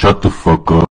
Shut the fuck up.